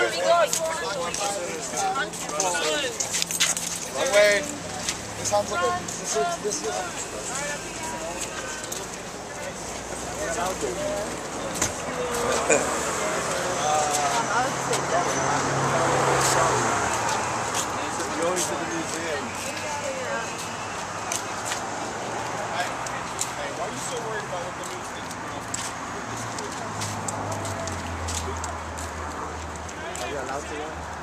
Wrong way. This hand's looking. This is. This is. Going to the museum. Lão.